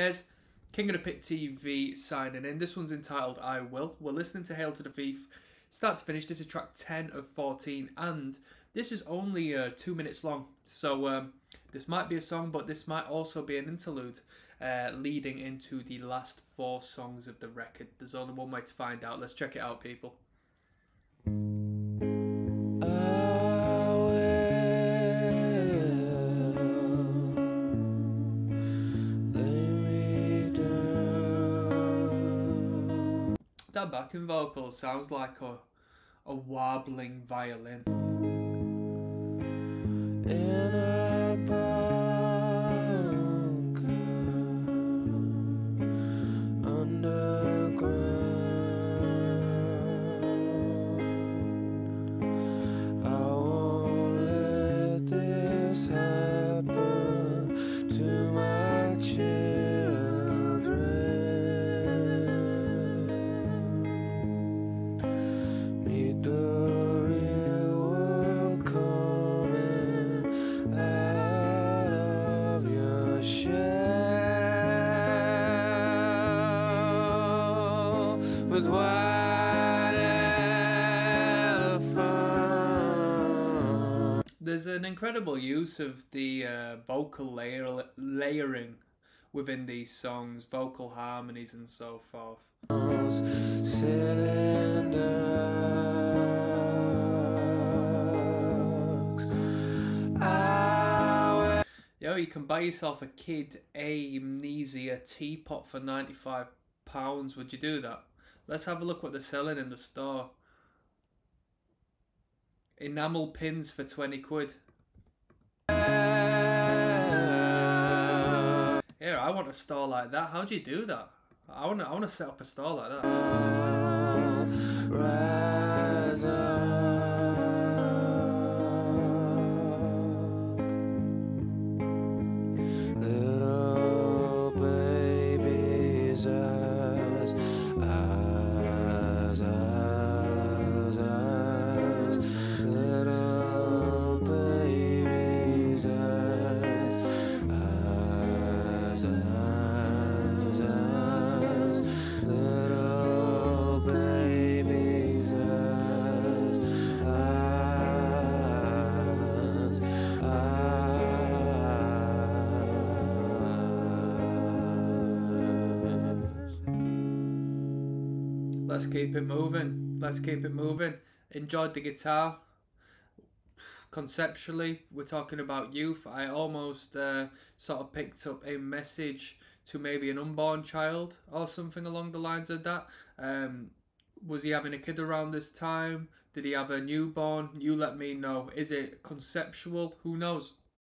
Dez, King of the Pit TV signing in. This one's entitled I Will. We're listening to Hail to the Thief start to finish. This is track 10 of 14, and this is only uh, two minutes long. So um, this might be a song, but this might also be an interlude uh, leading into the last four songs of the record. There's only one way to find out. Let's check it out, people. That backing vocal sounds like a a wobbling violin. With white. There's an incredible use of the uh, vocal layer layering within these songs, vocal harmonies and so forth. Yo, you can buy yourself a kid amnesia teapot for £95. Would you do that? Let's have a look what they're selling in the store. Enamel pins for 20 quid. Here, I want a store like that. How do you do that? I want to, I want to set up a store like that. Let's keep it moving. Let's keep it moving. Enjoyed the guitar. Conceptually, we're talking about youth. I almost uh, sort of picked up a message to maybe an unborn child or something along the lines of that. Um, was he having a kid around this time? Did he have a newborn? You let me know. Is it conceptual? Who knows?